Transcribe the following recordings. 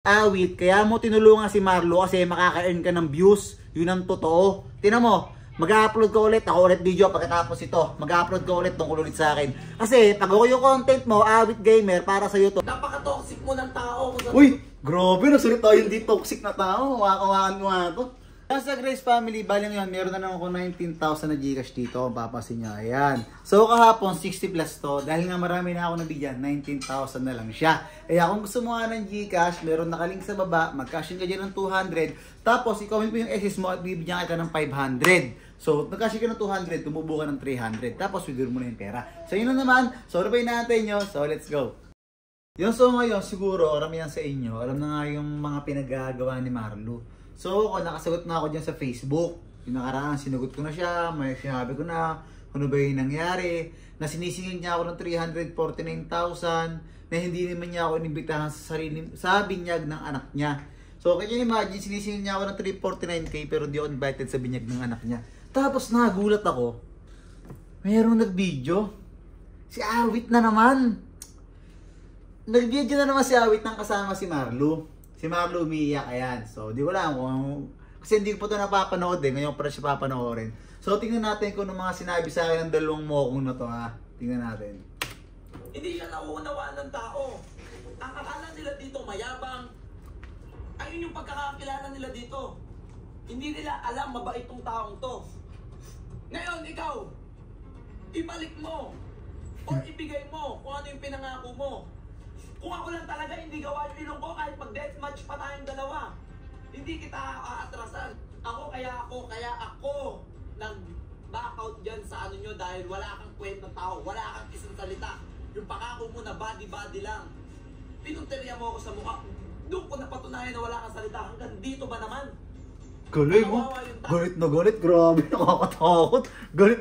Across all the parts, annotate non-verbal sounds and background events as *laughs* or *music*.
awit, kaya mo tinulungan si Marlo kasi makaka-earn ka ng views. Yun ang totoo. Tinan mo, mag-upload ko ulit, ako ulit video pagkatapos ito. Mag-upload ko ulit tungkol ulit sa akin. Kasi pag ako yung content mo, awit gamer, para sa'yo to. Napaka-toxic mo ng tao. Uy, grabe, nasunod tayo hindi toxic na tao. Makakuhaan mo nga to. Sa Grace Family, balang yun, meron na naman ako 19,000 na Gcash dito, papasin nyo. Ayan. So kahapon, 60 plus to. Dahil nga marami na ako nabigyan, 19,000 na lang siya. Kaya kung gusto mo ng Gcash, meron nakalink sa baba, mag-cash in ka dyan ng 200. Tapos, i-comment mo yung SS mo at bibigyan ka ng 500. So, nag-cash ka ng 200, tumubo ka ng 300. Tapos, withdraw mo na yung pera. So, yun na naman. So, ano ba natin nyo? So, let's go. Yung so ngayon, siguro, karamihan sa inyo, alam na nga yung mga pinagagawa ni Marlo. So ako, nakasagot na ako dyan sa Facebook. Yung nakaraan, sinugot ko na siya, may sinabi ko na ano ba yung nangyari, na sinisingil niya ako ng 349,000, na hindi naman niya ako inimbitahan sa sarili, sa binyag ng anak niya. So, kanya imagine, sinisingil niya ako ng 349k pero di ako invited sa binyag ng anak niya. Tapos nagulat ako, mayroong nag-video. Si Awit na naman. Nag-video na naman si Awit ng kasama si Marlo. Si Marlo umiiyak, ayan. So, di ko lang kung... Kasi hindi ko pa ito napapanood eh. Ngayon pa rin siya papanoorin. So, tingnan natin kung ano mga sinabi sa akin ng dalawang mokong na to ha. Tingnan natin. Hindi siya nauunawaan ng tao. Ang akala nila dito mayabang. Ayun yung pagkakakilala nila dito. Hindi nila alam mabait tong taong to. Ngayon, ikaw, ibalik mo or ibigay mo kung ano yung pinangako mo. Kung ako lang talaga hindi gawa yung ilong ko kahit Hindi kita aatrasan. Ako kaya ako, kaya ako nag back out dyan sa ano nyo dahil wala kang kwent ng tao, wala kang isang salita. Yung pangako mo na body-body lang. Pinunteriya mo ako sa mukha. Doon ko napatunayan na wala kang salita. Hanggang dito ba naman? Galing mo. Tao. Galit na galit. Grabe, nakakatakot. Galit.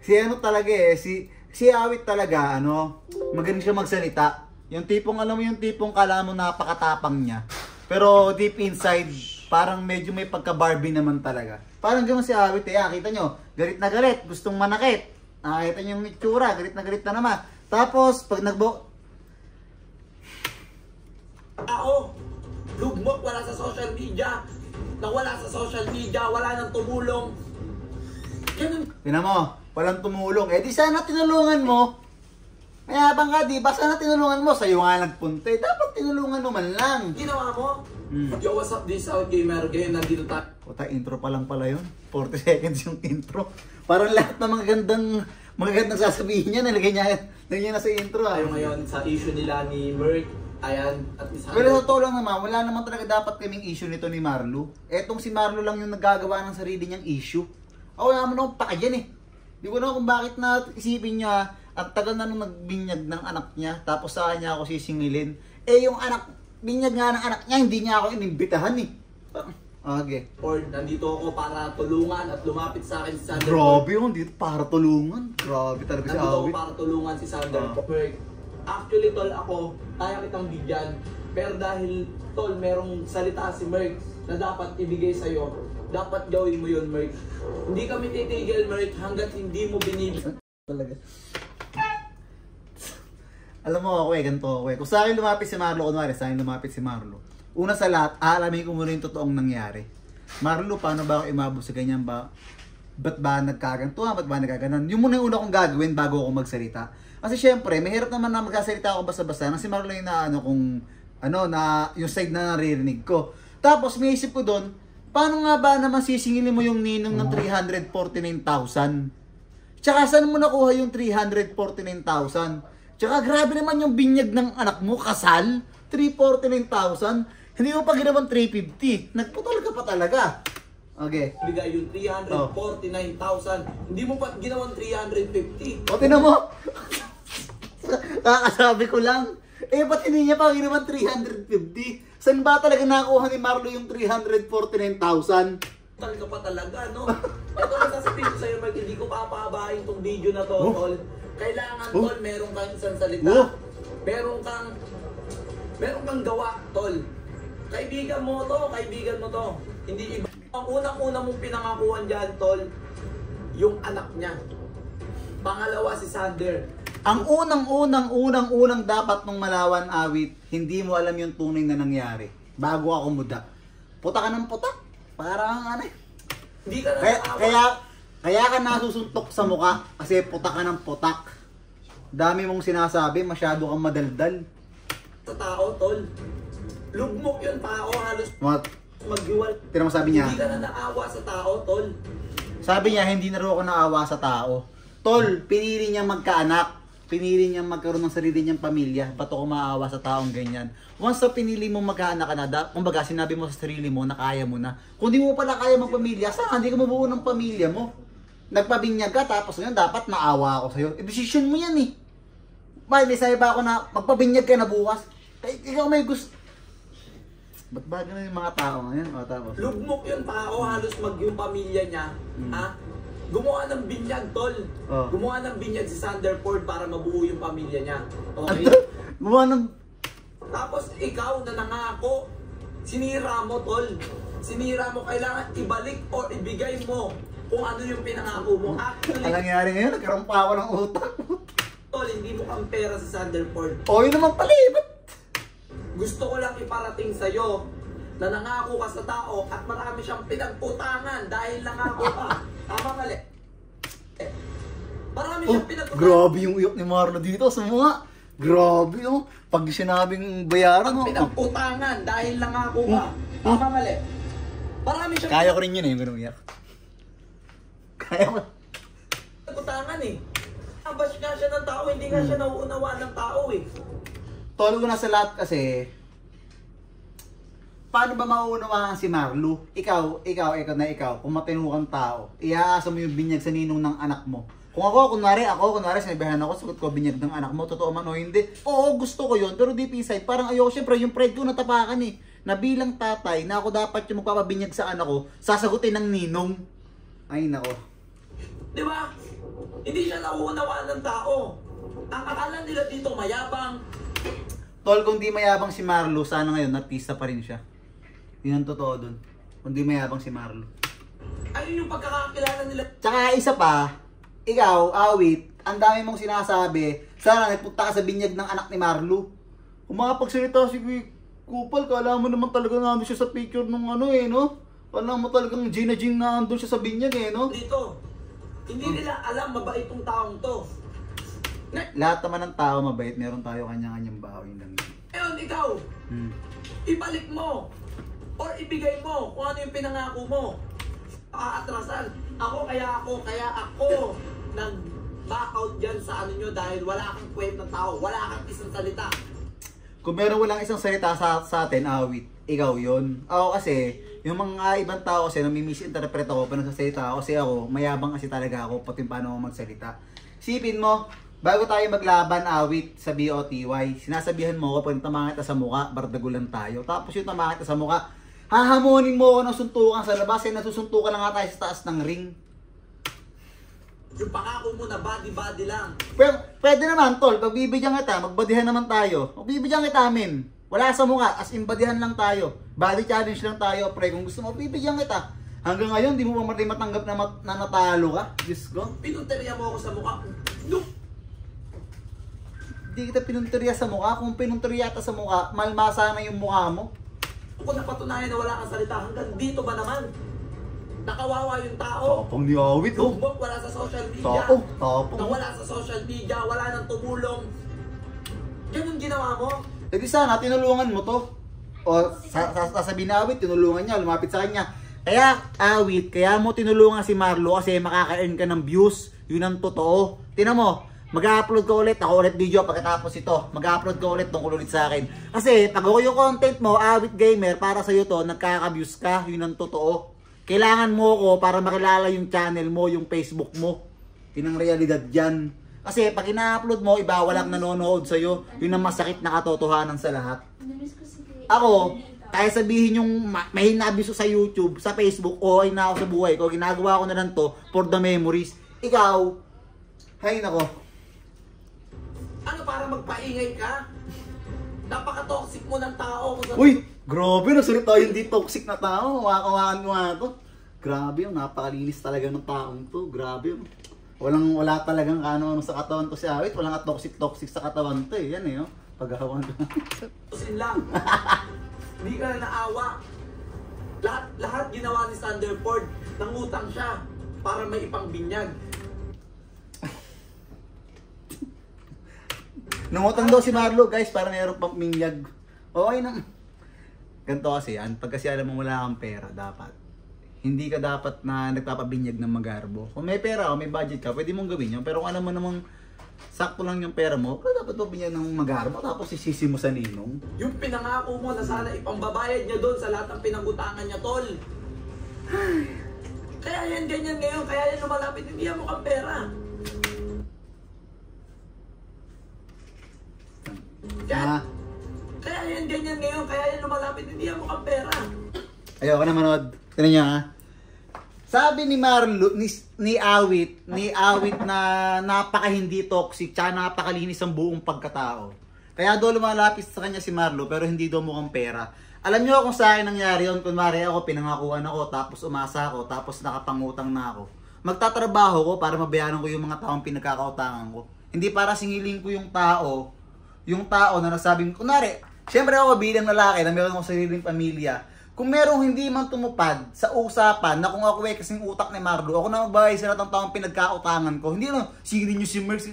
Si ano talaga eh, si si Awit talaga, ano, magaling siya magsalita. Yung tipong, alam mo yung tipong kala mo napakatapang niya. Pero deep inside, parang medyo may pagka-Barbie naman talaga. Parang gano'n si Awit eh, ah, kita nyo, galit na galit, gustong manakit. Nakakita nyo yung itsura, galit na galit na naman. Tapos, pag nagbo... Ako, lugmok, wala sa social media. Nawala sa social media, wala nang tumulong. Ganun Tinan mo, walang tumulong. Eh di sana tinulungan mo. Mayabang ka, di ba? Sana tinulungan mo. Sa'yo nga nagpunta eh. Dapat tinulungan mo man lang. ginawa mo. Hmm. Yo, what's up, this out gamer. Ngayon, nandito tayo. Puta, intro pa lang pala yun. 40 seconds yung intro. Parang lahat ng mga gandang, mga gandang sasabihin niya, nilagay niya, nilagay niya na sa intro. Ah. Tayo ngayon sa issue nila ni Merck. Ayan, at Sandra. Pero sa totoo lang naman, wala naman talaga dapat kaming issue nito ni Marlo. Etong si Marlo lang yung nagagawa ng sarili niyang issue. Ako naman akong paka dyan eh. Di ko na kung bakit na isipin niya at tagal na nung nagbinyag ng anak niya tapos sa kanya ako sisingilin. Eh yung anak, binyag nga ng anak niya, hindi niya ako inimbitahan eh. Okay. Or nandito ako para tulungan at lumapit sa akin si Sandra. Grabe yun, dito para tulungan. Grabe talaga si Nandito ako Awit. para tulungan si. Ah. Merck. Actually, tol, ako, kaya kitang bigyan. Pero dahil, tol, merong salita si Merck na dapat ibigay sa'yo, dapat gawin mo yun, Merck. Hindi kami titigil, Merck, hanggat hindi mo binibigay. *laughs* Talaga. Alam mo ako eh, ganito ako eh. Kung sa akin lumapit si Marlo, kunwari sa akin lumapit si Marlo. Una sa lahat, aalamin ko muna yung totoong nangyari. Marlo, paano ba ako imabot sa ganyan ba? Ba't ba nagkaganto? Ba't ba nagkaganon? Yung muna yung una kong gagawin bago ako magsalita. Kasi syempre, mahirap naman na magkasalita ako basta-basta. Nang si Marlo yung na ano kung ano na yung side na naririnig ko. Tapos may isip ko doon, paano nga ba naman sisingilin mo yung ninong ng 349,000? Tsaka saan mo nakuha yung 349,000? Tsaka grabe naman yung binyag ng anak mo, kasal, 349,000. Hindi mo pa ginawang 350. Nagputol ka pa talaga. Okay. Bigay yung 349,000. Hindi mo pa ginawang 350. O, tinan mo. *laughs* Kakasabi ko lang. Eh, ba't hindi niya pa ginawan 350? Saan ba talaga nakuha ni Marlo yung 349,000? Tal ka pa talaga, no? Ito ang sasabihin ko sa'yo, Mark, hindi ko papahabahin tong video na to, Oh. tol. Kailangan, Oh. tol, meron kang isang salita. Oh. Meron kang, meron kang gawa, tol. Kaibigan mo to, kaibigan mo to. Hindi iba. Ang unang-una mong pinangakuan dyan, tol, yung anak niya. Pangalawa si Sander. Ang unang-unang-unang-unang dapat nung malawan awit, hindi mo alam yung tunay na nangyari. Bago ako muda. Puta ka ng puta. Parang ano eh. Hindi ka na Kaya, kaya, kaya ka nasusuntok sa muka kasi putak ka ng putak. Dami mong sinasabi, masyado kang madaldal. sa tao, tol. Lugmok yung tao, halos Mga, maghiwal. tira mo sabi niya, Hindi ka na naawa sa tao, tol. sabi niya hindi na raw ako naawa sa tao. Tol, pinili niya magkaanak. Pinili niya magkaroon ng sarili niyang pamilya. Ba't ako maawa sa taong ganyan? Once na pinili mo magkaanak ka na, da, kumbaga sinabi mo sa sarili mo na kaya mo na. Kung di mo pala kaya magpamilya, saan hindi ka mabuo ng pamilya mo? Nagpabinyag ka, tapos ngayon dapat naawa ako sa'yo. E, decision mo yan eh. May, may sabi ba ako na magpabinyag ka na bukas? Kaya ikaw may gusto. Ba't ba ganun yung mga tao ngayon? O, tapos. Lugmok yung tao, halos mag yung pamilya niya. Ha? Gumawa ng binyag, tol. Oh. Gumawa ng binyag si Sanderford para mabuo yung pamilya niya. Okay? Gumawa ng... Tapos ikaw na nangako, sinira mo, tol. Sinira mo, kailangan ibalik o ibigay mo kung ano yung pinangako mo. Ang Actually, nangyari ngayon, nagkaroon pa ako ng utak. tol, hindi mo kang pera sa Sanderford. o, yun naman pala eh. Gusto ko lang iparating sa'yo na nangako ka sa tao at marami siyang pinagputangan dahil nangako ka. *laughs* Tama mali. Eh, Marami Oh, siyang pinagputangan. grabe yung uyok ni Marlo dito sa mga. Grabe oh. Pag sinabing bayaran oh. Pinagputangan dahil nangako ka. Tama mali. Marami siyang Kaya ko rin yun eh, yung ganung Kaya ko. pinagputangan eh. Abash nga siya ng tao, hindi nga siya nauunawaan ng tao eh. Tolo ko na sa lahat kasi, paano ba mauunawaan si Marlo? Ikaw, ikaw, ikaw na ikaw, kung matino kang tao, iaasa mo yung binyag sa ninong ng anak mo. Kung ako, kunwari, ako, kunwari, sinabihan ako, sagot ko binyag ng anak mo, totoo man o hindi. Oo, gusto ko yun, pero deep inside, parang ayoko, syempre, yung pride ko natapakan eh. Na bilang tatay, na ako dapat yung magpapabinyag sa anak ko, sasagutin ng ninong. Ay, nako. Di ba? Hindi siya nauunawaan ng tao. Ang akala nila dito mayabang, Tol, kung di mayabang si Marlo, sana ngayon, artista pa rin siya. Yun ang totoo dun. Kung di mayabang si Marlo. ayun yung pagkakakilala nila Tsaka isa pa, ikaw, awit, ang dami mong sinasabi, sana nagpunta ka sa binyag ng anak ni Marlo. Kung makapagsalita si Kupal, kala mo naman talaga nandun siya sa picture nung ano eh, no? Kala mo talagang Gina Jean na nandun siya sa binyag eh, no? dito. Hindi nila alam mabait tong taong to. Na- Lahat naman ng tao mabait, meron tayo kanya-kanyang bawi yun. Ngayon, ikaw, Hmm. ibalik mo or ibigay mo kung ano yung pinangako mo. Aatrasan. Ako kaya ako, kaya ako *laughs* nag back out dyan sa ano nyo dahil wala kang kwentang tao, wala kang isang salita. Kung meron walang isang salita sa, sa atin, awit, ikaw yon. Ako kasi, yung mga ibang tao kasi nami-misinterpret ako pa nagsasalita ako kasi ako, mayabang kasi talaga ako pati paano ako magsalita. Sipin mo, bago tayo maglaban awit sa BOTY, sinasabihan mo ako pag tama kita sa muka, bardagulan tayo. Tapos yung tama kita sa muka, hahamonin mo ako ng suntukan sa labas, eh nasusuntukan na nga tayo sa taas ng ring. Yung pangako mo na body-body lang. Pero, pwede naman, tol, pagbibigyan kita, magbadihan naman tayo. Magbibigyan kita, amin. Wala sa mukha, as in badihan lang tayo. Body challenge lang tayo, pre. Kung gusto mo, bibigyan kita. Hanggang ngayon, di mo pa rin matanggap na, mat- na natalo ka. Diyos ko. Pinunteriya mo ako sa mukha. No, Hindi kita pinunteriya sa mukha. Kung pinunteriya ka sa mukha, malmasa na yung mukha mo. kung napatunayan na wala kang salita, hanggang dito ba naman? Nakawawa yung tao. Tapang ni Awit, oh. Wala sa social media. Tapong, tapong. Nang wala sa social media, wala nang tumulong. Ganun ginawa mo? Eh di sana, tinulungan mo to. O, sa, sa, sasabihin na awit, tinulungan niya, lumapit sa kanya. Kaya, awit, kaya mo tinulungan si Marlo kasi makaka-earn ka ng views. Yun ang totoo. Tinan mo, mag-upload ka ulit, ako ulit video pagkatapos ito. Mag-upload ka ulit tungkol ulit sa akin. Kasi, pag ako yung content mo, awit gamer, para sa'yo to, nagkaka-views ka, yun ang totoo. Kailangan mo ko para makilala yung channel mo, yung Facebook mo. Yun ang realidad dyan. Kasi pag ina-upload mo, iba walang nanonood sa'yo. Yun ang masakit na katotohanan sa lahat. Ako, kaya sabihin yung ma- may nabiso sa YouTube, sa Facebook, o ay na ako sa buhay ko, ginagawa ko na lang to for the memories. Ikaw, hay nako. Ano para magpaingay ka? Napaka-toxic mo ng tao. Uy, grabe, nasunod tayo hindi toxic na tao. Makakawaan mo to. Grabe napakalinis talaga ng taong to. Grabe yun. Walang, wala talagang ano, ano sa katawan to si Awit. Walang toxic-toxic sa katawan to eh. Yan eh, oh. Paghahawan ko. Tusin *laughs* lang. Hindi ka na naawa. Lahat, lahat ginawa ni Thunderford. Nangutang siya para may ipangbinyag. *laughs* Nangutang daw si Marlo, guys, para mayroong pang minyag. Okay na. Ganito kasi yan, pag kasi alam mo wala kang pera, dapat. Hindi ka dapat na nagpapabinyag ng magarbo. Kung may pera o may budget ka, pwede mong gawin yun. Pero kung alam mo namang sakto lang yung pera mo, wala dapat pabinyag ng magarbo tapos isisi mo sa ninong. Yung pinangako mo na sana ipambabayad niya doon sa lahat ng pinangutangan niya, tol. *sighs* Kaya yan ganyan ngayon, kaya yan lumalapit, hindi yan mukhang pera. Kaya, Ah, kaya yan ganyan ngayon, kaya yan lumalapit, hindi yan mukhang pera. ayoko na manood. Tignan niyo ha. Sabi ni Marlo, ni, ni Awit, ni Awit na napaka hindi toxic, tsaka napakalinis ang buong pagkatao. Kaya daw lumalapit sa kanya si Marlo, pero hindi daw mukhang pera. Alam niyo kung sa akin nangyari yun, kunwari ako, pinangakuan ako, tapos umasa ako, tapos nakapangutang na ako. Magtatrabaho ko para mabayaran ko yung mga taong pinagkakautangan ko. Hindi para singilin ko yung tao, yung tao na nasabing, kunwari, syempre ako bilang lalaki na meron akong sariling pamilya, kung merong hindi man tumupad sa usapan na kung ako ay kasing utak ni Marlo, ako na magbayad sa lahat ng taong pinagkautangan ko, hindi lang, singilin nyo si Mercy.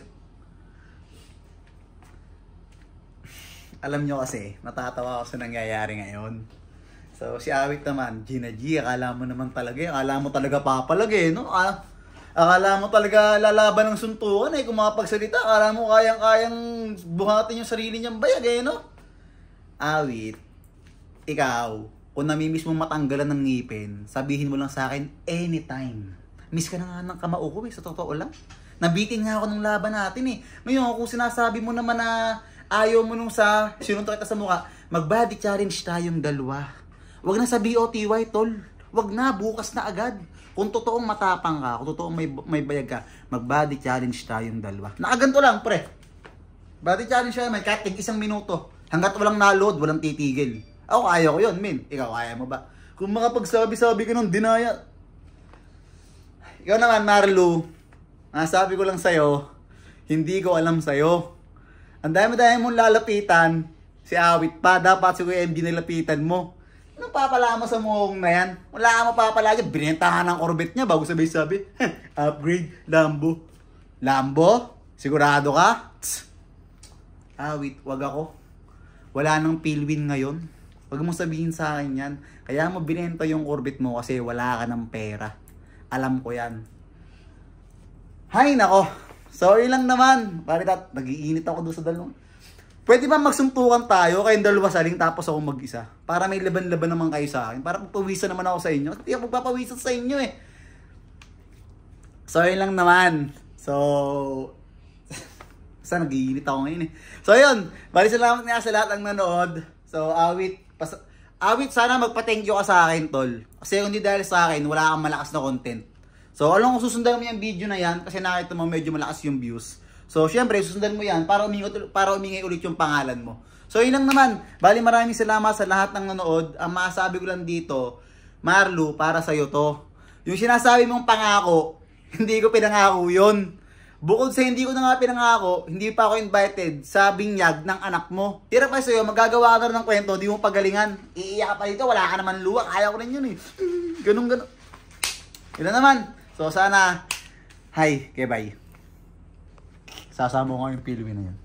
Alam nyo kasi, natatawa ako sa nangyayari ngayon. So, si Awit naman, Gina G, akala mo naman talaga, akala mo talaga papalagi, no? Ah, akala mo talaga lalaban ng suntukan eh, kung makapagsalita, akala mo kayang-kayang buhatin yung sarili niyang bayag eh, no? Awit, ikaw, kung namimiss mong matanggalan ng ngipin, sabihin mo lang sa akin, anytime. Miss ka na nga ng kamao ko eh, sa totoo lang. Nabitin nga ako ng laban natin eh. Ngayon, kung sinasabi mo naman na ayaw mo nung sa sinuntok kita sa mukha, mag-body challenge tayong dalawa. Huwag na sa BOTY, tol. Huwag na, bukas na agad. Kung totoong matapang ka, kung totoong may, may bayag ka, mag-body challenge tayong dalawa. Nakaganto lang, pre. Body challenge naman, kahit tig isang minuto. Hanggat walang naload, walang titigil. Ako, kaya ko yun, min. Ikaw, kaya mo ba? Kung makapagsabi-sabi ka ng dinaya. Ikaw naman, Marlo. Nasabi ko lang sa'yo, hindi ko alam sa'yo. Ang dami-dami mong lalapitan, si Awit pa, dapat si Kuya MG nilapitan mo. Anong papala mo sa mukhang na yan? Wala ka mapapala dyan. Binentahan ng Corvette niya bago sabi-sabi. Upgrade, Lambo. Lambo? Sigurado ka? Tss. Awit, wag ako. Wala nang pilwin ngayon. Huwag mo sabihin sa akin yan. Kaya mo binenta yung Corvette mo kasi wala ka ng pera. Alam ko yan. Hay nako. Sorry lang naman. Bakit at nag-iinit ako doon sa dalawang. Pwede ba magsuntukan tayo kayong dalawa saling tapos ako mag-isa? Para may laban-laban naman kayo sa akin. Para magpawisan naman ako sa inyo. Hindi ako magpapawisan sa inyo eh. Sorry lang naman. So, *laughs* Basta nag-iinit ako ngayon eh. So yun, bali salamat nga sa lahat ng nanood. So awit, pas awit sana magpa-thank you ka sa akin tol. Kasi hindi dahil sa akin, wala kang malakas na content. So alam ko susundan mo yung video na yan kasi nakita mo medyo malakas yung views. So syempre susundan mo yan para umingi, para umingi ulit yung pangalan mo. So yun lang naman. Bali maraming salamat sa lahat ng nanood. Ang masasabi ko lang dito, Marlo, para sa'yo to. Yung sinasabi mong pangako, *laughs* hindi ko pinangako yun. Bukod sa hindi ko na nga pinangako, hindi pa ako invited sa binyag ng anak mo. Tira pa sa'yo, magagawa ka ng kwento, di mo pagalingan. Iiyak pa dito, wala ka naman luwa, kaya ko rin yun eh. *laughs* Ganun, ganun. Yun na naman. So sana, hi, kay bye. Sasama ko yung pilwi na yun.